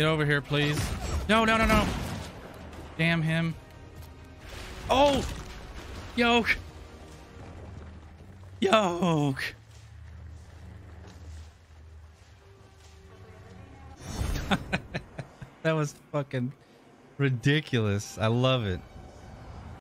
Get over here, please. No, no, no, no. Damn him. Oh! Yoke! Yoke! that was fucking ridiculous. I love it.